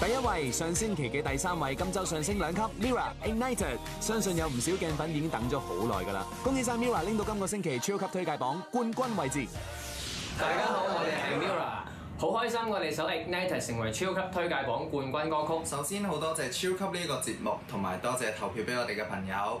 第一位上星期嘅第三位，今周上升兩級，Mira Ignited，相信有唔少鏡粉已經等咗好耐㗎啦！恭喜晒 Mira 拎到今個星期超級推介榜冠軍位置。大家好，我哋係 Mira，好開心我哋首 Ignite 成為超級推介榜冠軍歌曲。首先好多謝超級呢個節目，同埋多謝投票俾我哋嘅朋友。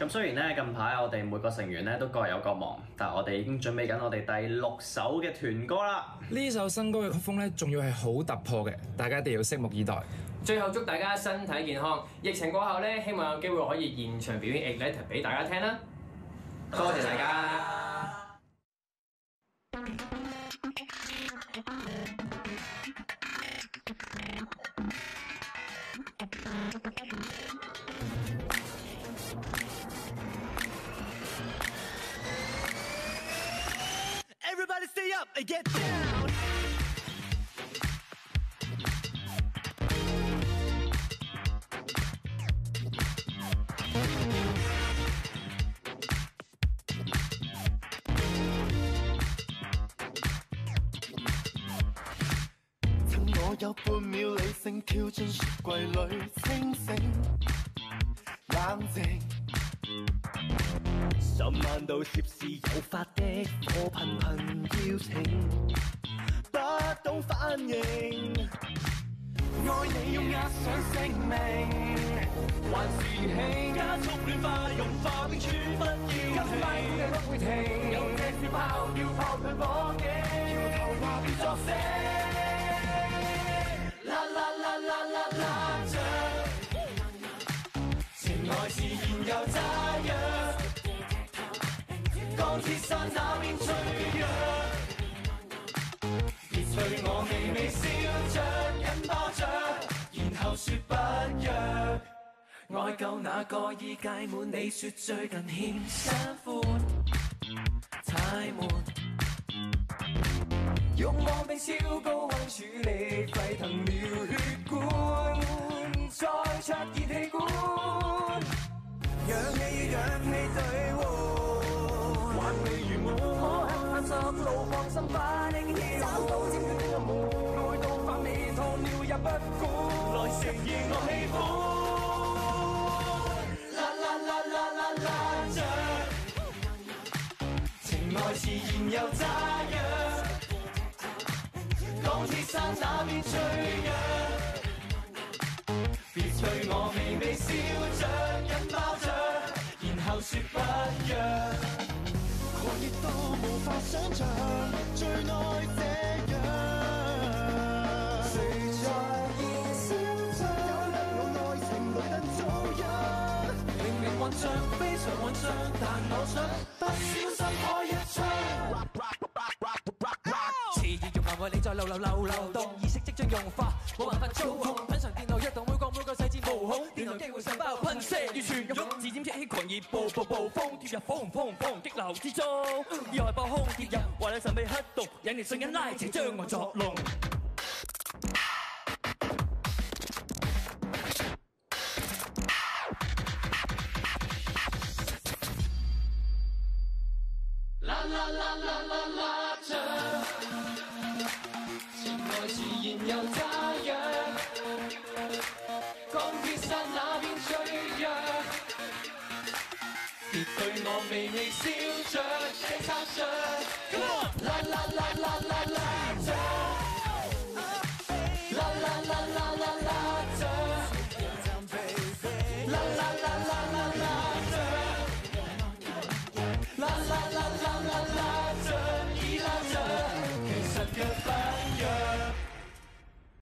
咁雖然咧近排我哋每個成員咧都各有各忙，但係我哋已經準備緊我哋第六首嘅團歌啦。呢首新歌嘅曲風咧，仲要係好突破嘅，大家一定要拭目以待。最後祝大家身體健康，疫情過後咧，希望有機會可以現場表演 Ignite 俾大家聽啦。多謝大家。I get down. «趁我有半秒理性跳進雪櫃裏，清醒冷靜。怎晚到涉事有发的我频频邀请，不懂反应。爱你要押上性命，还是起加速暖化融化冰川不要停，今晚不会停，有这小炮要炮佢火警，摇头话别作声。啦啦啦啦啦啦，唱，情爱是现又真。铁山那边脆弱别对我微微笑着忍多着然后说不约爱旧那个已届满你说最近欠新欢太闷用我冰烧高温处理沸腾路，放心把應曉，找到尖端嘅門，愛到反你錯了也不管，來承認我喜歡。啦啦啦啦啦啦着，情愛是燃油炸藥。鋼鐵山那變脆弱，別對我微微笑着，緊抱着，然後說不約。狂熱到無法想像，最愛這樣。誰在燃燒着？有一路愛情綠燈遭殃，明明混着，非常混着，但我想不小心開一槍。熾熱欲望為你在流流流流動，意識即將融化，冇辦法操控。品嚐電腦一動，每個每個細節無孔。電腦機會上爆噴射，完全用指尖起狂热，暴暴暴风跳入火红火红火紅激流之中，意外爆空跌入華麗神秘黑洞，引嚟瞬間拉扯将我作弄。啦啦啦啦啦啦着，情愛是燃油炸对我微微笑着，这擦着。